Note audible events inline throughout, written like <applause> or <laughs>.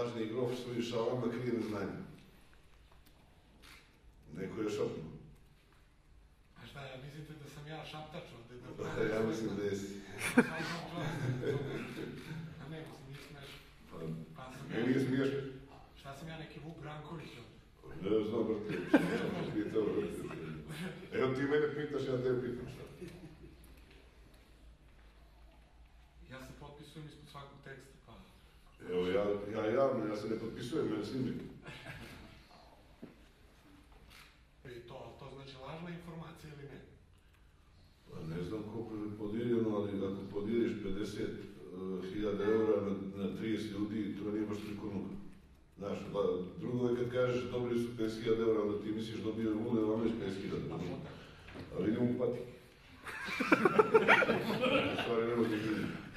lažni grof svojim šalama krije neznanje. Neko je šapnuo. A šta, ja mislite da sam ja šaptač ovde? Da Pa ja mislim da jesi. A ne, mislim, nije smešno. Pa, Pa sam ja, nije smiješno. šta sam ja neki Vuk Branković ovde? Ne znam, brate, sam pitao, brate. Evo ti mene pitaš, ja tebe pitam проверавам, да јас се не подписувам, мене снимник. И тоа, тоа значи лажна информација или не? Па не знам колку е подирено, али ако подириш 50.000 евра на, на 30 луѓе, тоа не имаш приконука. Знаеш, друго е кога кажеш добри су 50.000 евра, да ти мислиш добио луѓе, а имаш 50.000. Така. Али идемо пати. Sorry, не можеш да <laughs>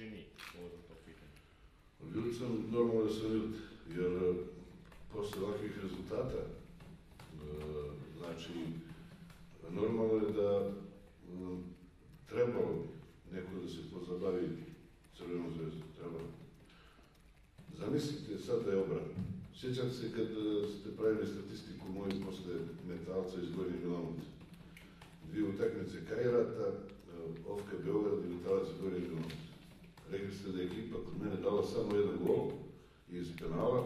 чини поводом тоа питање? Љут сум нормално да се љут, јер после ваквих резултата, значи, нормално е да требало некој да се позабави Црвена звезда, требало. Замислите сад да е обрана. Сеќам се кога сте правили статистику мој после металца изгони Миланот. Две утакмици кайрата, Овка Београд и Металец Горни Миланот. Рекли сте да екипа кој мене дала само еден гол и из пенала,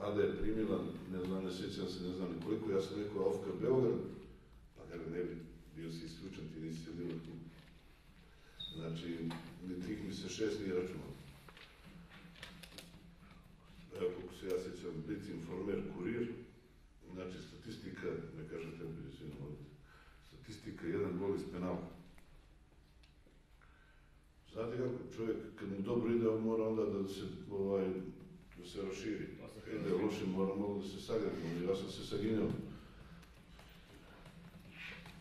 а да е примила, не знам, не сеќам се, не знам колико, јас сум некоја овка Белград, па кај не би, бил си исключен, ти не си седил Значи, не ми се шест, ни рачувам. Ево, се јас сеќам, Блиц информер, курир, значи статистика, да не кажете, бидејќи на статистика, еден гол из пенала. Znate kako čovjek, kad mu dobro ide, on mora onda da se, ovaj, da se raširi. To se Kad ide loše, mora malo da se sagradi. Ja sam se saginjao.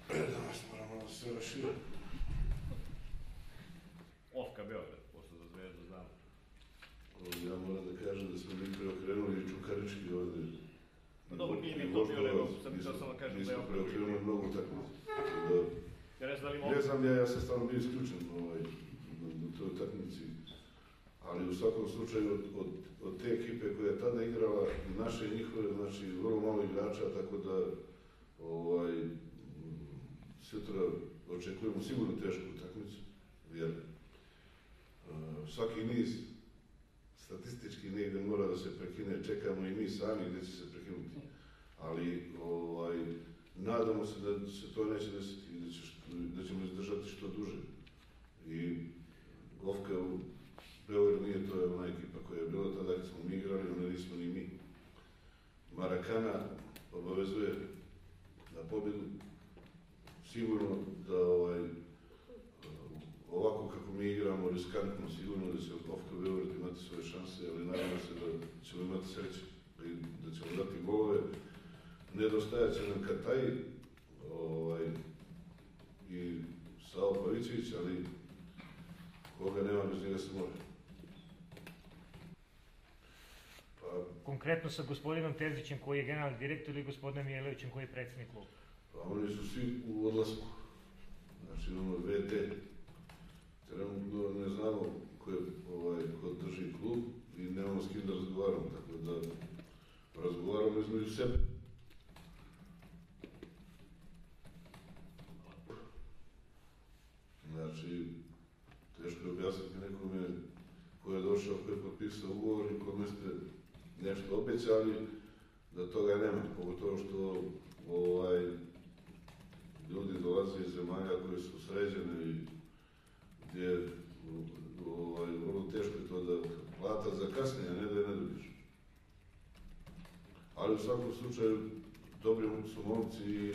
E, danas mora malo da se raširi. Ofka Beograd, pošto za zvezdu znam. Ja moram da kažem da smo mi preokrenuli čukarički ovde. Pa dobro, nije mi to bio, nego sam nismo- htio samo da kažem da nismo je Ofka preokrenuli bio. mnogo. Tako da, Ja ne znam da li Ne mogu... znam ja, ja sam stvarno bio isključen ovaj, toj utakmici, ali u svakom slučaju od, od, od te ekipe koja je tada igrala, i naše i njihove, znači vrlo malo igrača, tako da ovaj, sutra očekujemo sigurno tešku utakmicu, jer uh, svaki niz statistički negde mora da se prekine, čekamo i mi sami gde će se prekinuti. Ali ovaj, nadamo se da se to neće desiti i da, će, da ćemo izdržati što duže. I Govka u Beogradu nije to je ona ekipa koja je bila tada kad smo mi igrali, ona nismo ni mi. Marakana obavezuje na pobjedu. Sigurno da ovaj, ovako kako mi igramo, riskantno, sigurno da će Ofka Beograd imati svoje šanse, ali nadamo se da ćemo imati sreće i da ćemo dati golove. Nedostajat će nam Kataj ovaj, i Sao Pavićević, ali koga nema bez njega se mora. Pa, Konkretno sa gospodinom Terzićem koji je generalni direktor i gospodinom Mijelevićem koji je predsjednik kluba. pa oni su svi u odlasku. Znači imamo VT. Trenutno ne znamo ko, je, ovaj, ko drži klub i nemamo s kim da razgovaramo, tako da razgovaramo između sebe. Znači, objasniti nekome ko je došao, ko je potpisao ugovor i kome ste nešto obećali, da toga nema, pogotovo što ovaj, ljudi dolaze iz zemalja koje su sređene i gdje ovaj, vrlo teško je to da plata za kasnije, a ne da je ne dobiš. Ali u svakom slučaju, dobri su momci i,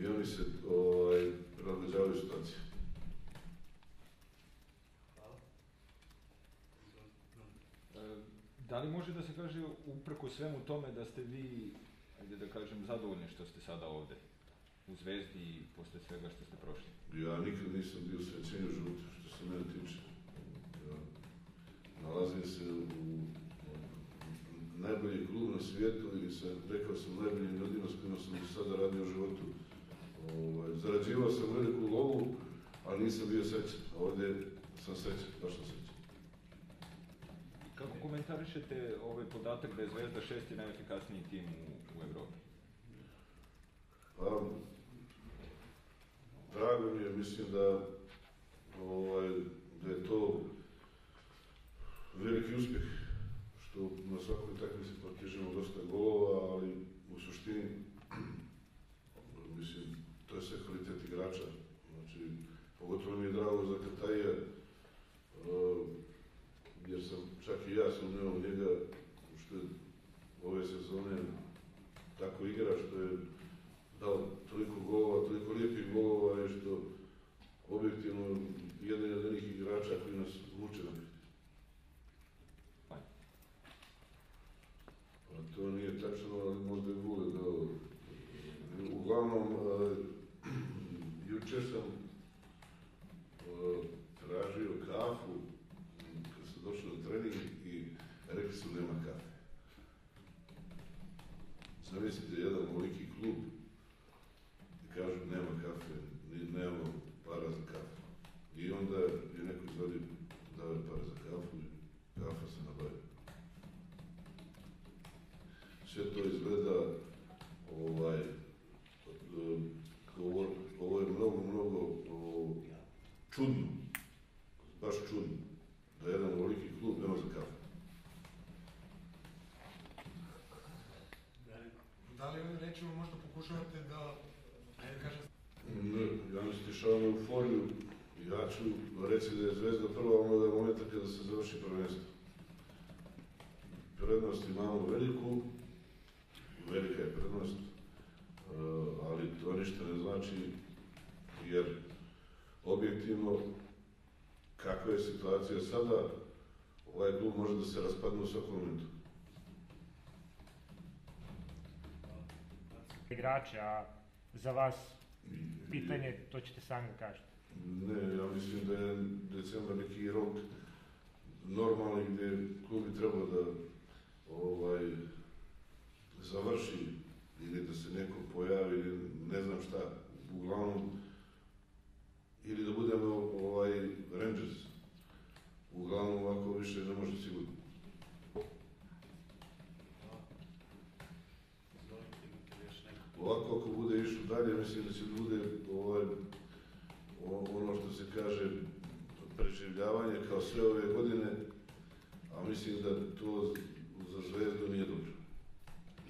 i oni se ovaj, prilagođavaju situaciji. Da li može da se kaže, uprko svemu tome, da ste vi, ajde da kažem, zadovoljni što ste sada ovde? U Zvezdi i posle svega što ste prošli? Ja nikad nisam bio svećenja žuti, što se mene tiče. Ja nalazim se u najbolji klub na svijetu i sa, rekao sam, najboljim ljudima s kojima sam do sada radio u životu. Ovaj, zarađivao sam veliku lovu, ali nisam bio srećan. Ovde sam srećan, baš sam srećan. Kako komentarišete ovaj podatak da je Zvezda šesti najefikasniji tim u, u Europi? Pa, drago mi je, mislim da, ovaj, da je to veliki uspjeh, što na svakoj utakmici potižemo dosta golova, ali u suštini, mislim, to je sve kvalitet igrača. Znači, pogotovo mi je drago za Katajija, uh, jer sam, čak i ja sumnjao u njega, što je ove sezone tako igra, što je dao toliko golova, toliko lijepih golova i što objektivno jedan od onih igrača koji nas muče na Pa to nije tačno, ali možda je Vule dao. Uglavnom, uh, jučer sam uh, tražio kafu m, kad sam došao na trening i rekli su nema kafe. Zamislite jedan veliki klub i kažu nema kafe, ni nemamo para za kafu. I onda je neko izvadio dao je para za kafu i kafa se nabavi. Sve to izgleda ovaj, od, ovo, ovo je mnogo, mnogo o, čudno, baš čudno, da jedan veliki klub nema za kafu. Da li ovim rečima možda pokušavate da, ajde kažem, Ne, ja mi stišavam euforiju. Ja ću reći da je Zvezda prva onoga momenta kada se završi prvenstvo. Prednost imamo veliku, velika je prednost, eh, ali to ništa ne znači jer objektivno kakva je situacija sada, ovaj klub može da se raspadne u svakom momentu. Igrače, a za vas pitanje, to ćete sami da kažete. Ne, ja mislim da je decembar neki rok normalni gdje klub bi trebao da ovaj, završi ili da se neko pojavi ne znam šta. Uglavnom, ili da budemo ovaj, Rangers. Uglavnom ovako više ne može sigurno. Ovako ako bude išlo dalje, mislim da će bude ovaj, ono što se kaže preživljavanje kao sve ove godine, a mislim da to za Zvezdu nije dobro.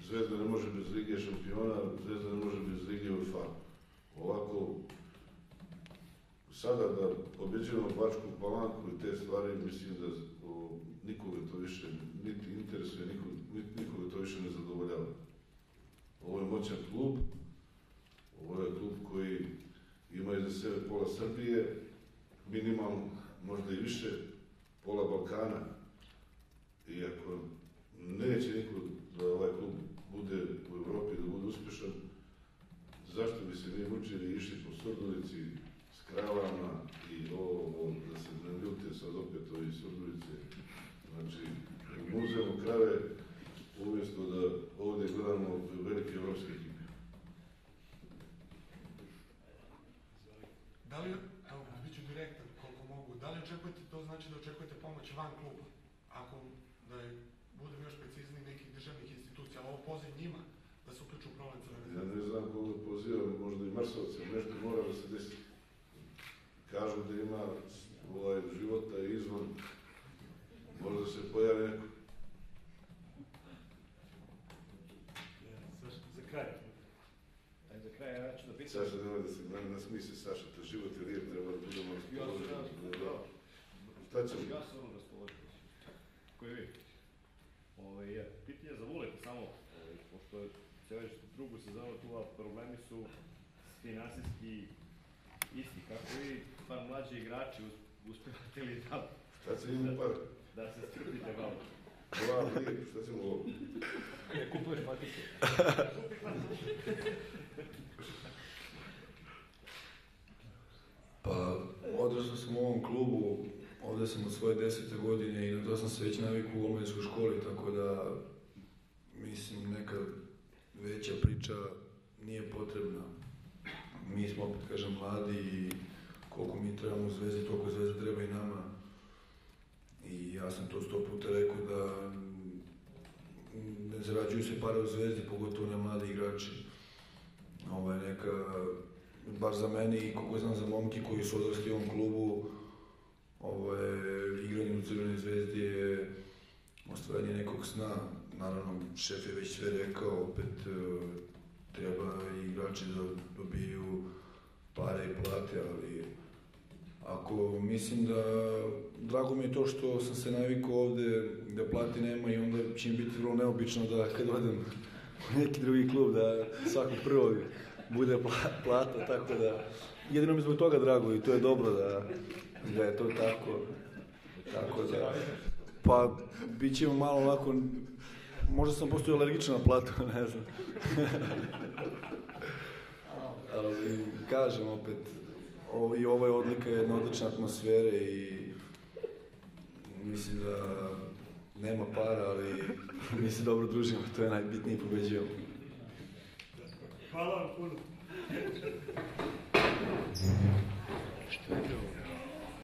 Zvezda ne može bez Lige šampiona, Zvezda ne može bez Lige UEFA. Ovako, sada da pobeđujemo Bačku Palanku i te stvari, mislim da o, nikoga to više niti interesuje, nikog, niti nikoga to više ne zadovoljava. Ovo je moćan klub, ovo je klub koji ima iza sebe pola Srbije, minimalno, možda i više, pola Balkana. I ako neće niko da ovaj klub bude u Europi, da bude uspješan, zašto bi se mi mučili i išli po Surdulici s kravama i ovo, da se ne ljute sad opet ovi Surdulice. Znači, muzejemo krave umjesto da ovdje gledamo velike evropske ekipe. da li, evo, bit ću direktan koliko mogu, da li očekujete, to znači da očekujete pomoć van kluba? Ako, da je, budem još precizniji, nekih državnih institucija, ali ovo poziv njima da se uključu u problem Crvene Ja ne znam koga pozivam, možda i Marsovce, nešto mora da se desi. Kažu da ima ovaj, života i izvor, možda se pojavi neko. Za kraj. Ajde, za kraj ja ću da pitam. Saša, nemoj da se na, nasmisi, Saša, to život je lijep, treba da budemo Ja sam raspoloženi. ja, Šta ćemo? ja sam ono raspoložen. Koji vi? Ovaj, je, pitanje za Vuleta samo, ovaj, pošto je se već drugu sezonu tu, a problemi su finansijski isti. Kako vi, par mlađi igrači, us- uspevate li da, Šta će ima par? da se strpite malo? Dva, lijep, šta ćemo ovo? Ne kupuješ patike. Pa, <laughs> odrastao sam u ovom klubu, ovdje sam od svoje desete godine i na to sam se već navikao u omladinskoj školi, tako da mislim neka veća priča nije potrebna. Mi smo opet kažem mladi i koliko mi trebamo Zvezdi, toliko Zvezda treba i nama. I ja sam to sto puta rekao da ne zarađuju se pare u Zvezdi, pogotovo na mladi igrači. Bar za mene i koliko znam za momke koji su odrasli u ovom klubu, ovo je igranje u Crvenoj zvezdi je ostvarenje nekog sna. Naravno, šef je već sve rekao, opet e, treba igrači da dobiju pare i plate, ali ako mislim da, drago mi je to što sam se navikao ovde da plati nema i onda će mi biti vrlo neobično da kad odem u neki drugi klub da svakog prvog bude pla- plata, tako da jedino mi zbog toga drago i to je dobro da, da je to tako. Tako da, pa bit ćemo malo ovako, možda sam postao alergičan na platu, <laughs> ne znam. Ali kažem opet, ovo, i ovo je odlika jedne odlične atmosfere i mislim da nema para, ali <laughs> mi se dobro družimo, to je najbitnije i pobeđujemo. Fala, Arthur.